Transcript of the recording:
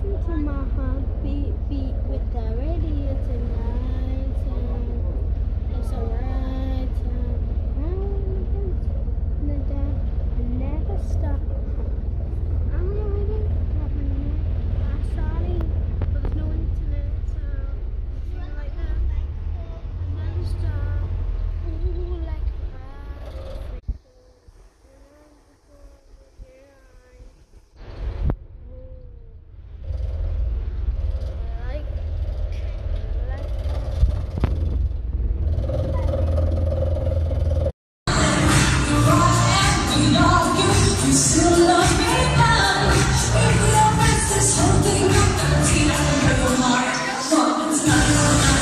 是兔妈妈。It's holding up the feeling of your heart. It's not.